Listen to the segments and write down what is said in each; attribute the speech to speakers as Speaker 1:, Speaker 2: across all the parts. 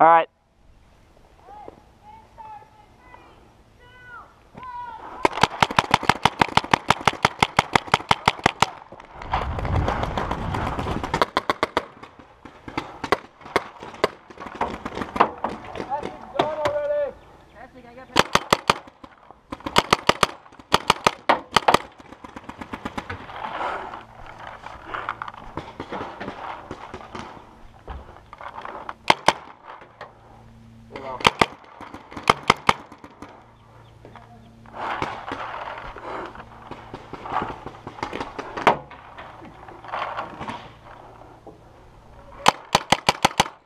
Speaker 1: All right.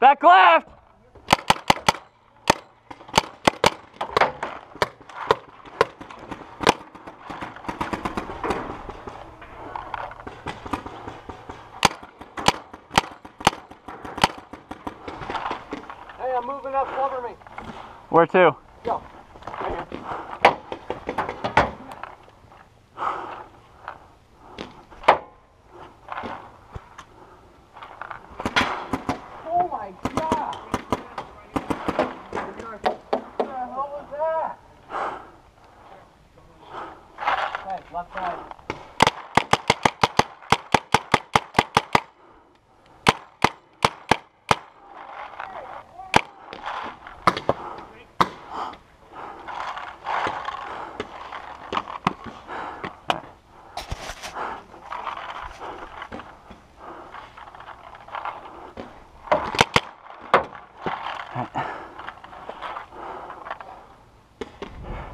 Speaker 1: Back left.
Speaker 2: Hey, I'm moving up. Cover me.
Speaker 1: Where to?
Speaker 2: Go.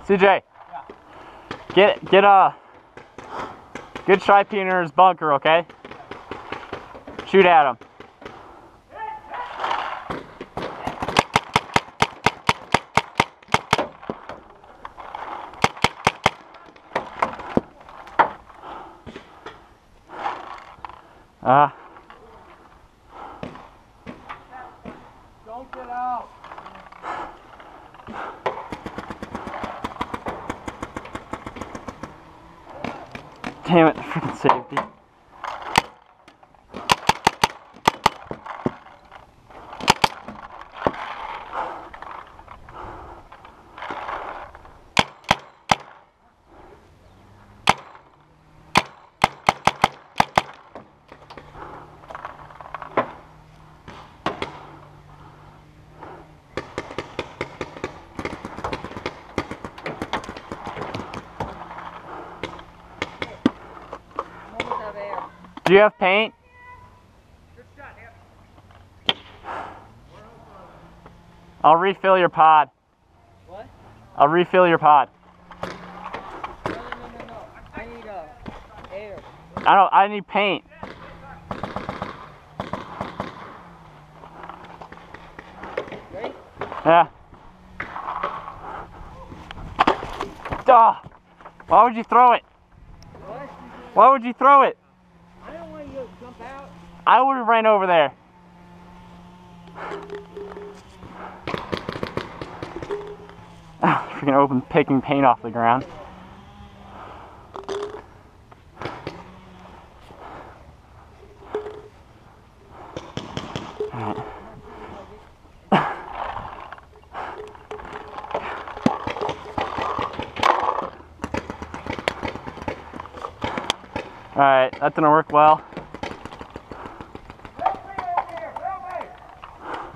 Speaker 1: CJ. Get get a good stripey in his bunker, okay? Shoot at him. Ah.
Speaker 2: Don't get out.
Speaker 1: Damn it, freaking safety. Do you have paint? I'll refill your pod.
Speaker 2: What?
Speaker 1: I'll refill your pod.
Speaker 2: No, no, no. I need uh, air.
Speaker 1: I don't I need paint.
Speaker 2: Ready?
Speaker 1: Yeah. Duh. Why would you throw it?
Speaker 2: What?
Speaker 1: Why would you throw it?
Speaker 2: I don't want you to jump out.
Speaker 1: I would have ran over there. Ah, freaking open picking paint off the ground. Alright, that didn't work well.
Speaker 2: Mark is gone. Move up.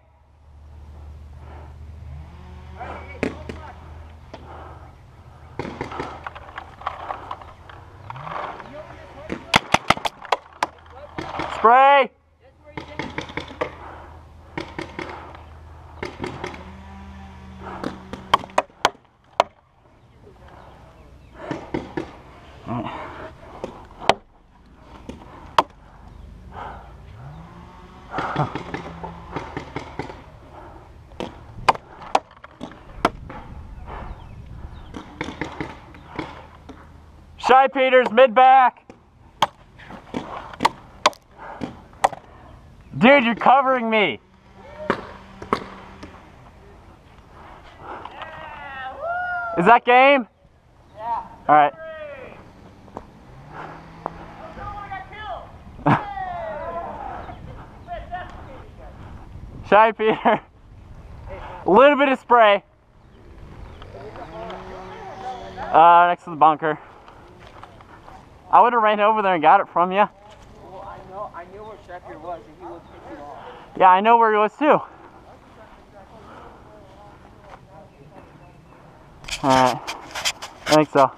Speaker 1: Spray! Shy Peters, mid back. Dude, you're covering me. Is that game?
Speaker 2: Yeah.
Speaker 1: All right. Shy Peter. A little bit of spray. Uh, next to the bunker. I would have ran over there and got it from you.
Speaker 2: I knew where Sheffield was, and he would pick you off.
Speaker 1: Yeah, I know where he was too. Alright. I think so.